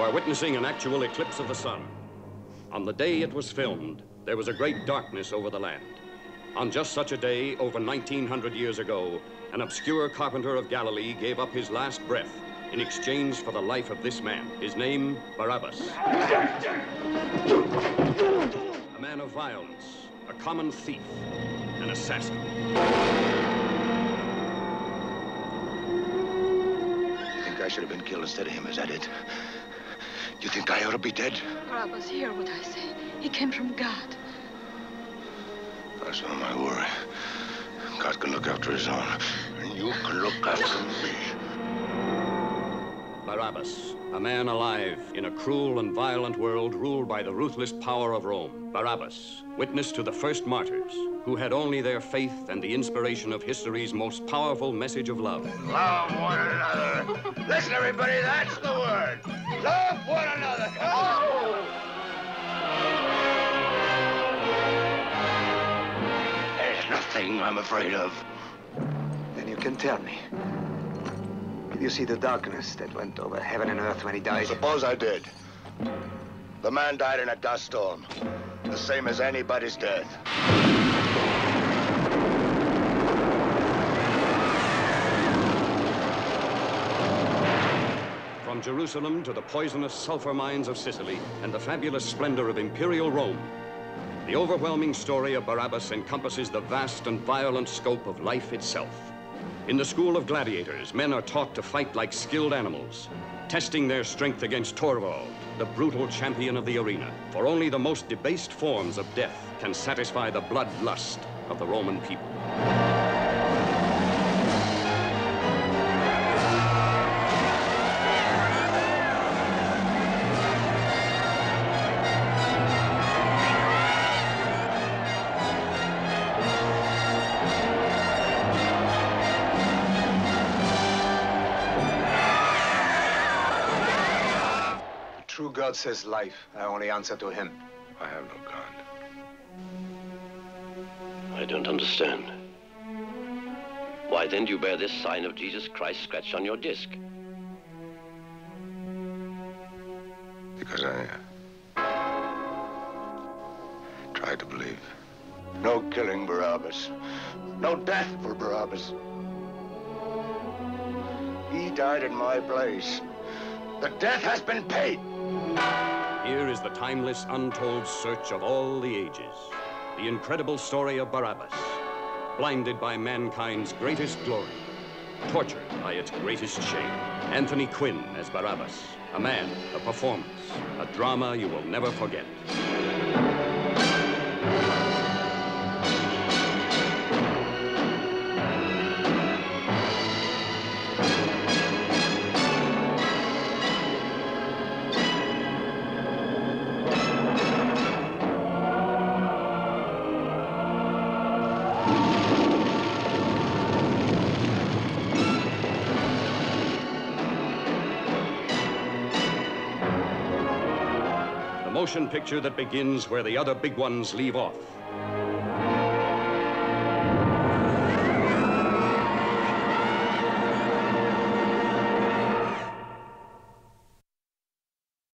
You are witnessing an actual eclipse of the sun. On the day it was filmed, there was a great darkness over the land. On just such a day, over 1900 years ago, an obscure carpenter of Galilee gave up his last breath in exchange for the life of this man. His name, Barabbas. A man of violence, a common thief, an assassin. You think I should have been killed instead of him? Is that it? You think I ought to be dead? Barabbas, hear what I say. He came from God. That's not my worry. God can look after his own, and you can look after me. Barabbas, a man alive in a cruel and violent world ruled by the ruthless power of Rome. Barabbas, witness to the first martyrs, who had only their faith and the inspiration of history's most powerful message of love. Love one another. Listen, everybody, that's the word. Love one another. Oh! There's nothing I'm afraid of. Then you can tell me. Did you see the darkness that went over heaven and earth when he died? Suppose I did. The man died in a dust storm. The same as anybody's death. Jerusalem to the poisonous sulfur mines of Sicily and the fabulous splendor of imperial Rome, the overwhelming story of Barabbas encompasses the vast and violent scope of life itself. In the school of gladiators, men are taught to fight like skilled animals, testing their strength against Torvald, the brutal champion of the arena. For only the most debased forms of death can satisfy the bloodlust of the Roman people. God says life. I only answer to him. I have no God. I don't understand. Why then do you bear this sign of Jesus Christ scratched on your disc? Because I uh, tried to believe. No killing Barabbas. No death for Barabbas. He died in my place. The death has been paid. Here is the timeless, untold search of all the ages. The incredible story of Barabbas, blinded by mankind's greatest glory, tortured by its greatest shame. Anthony Quinn as Barabbas, a man, a performance, a drama you will never forget. The motion picture that begins where the other big ones leave off.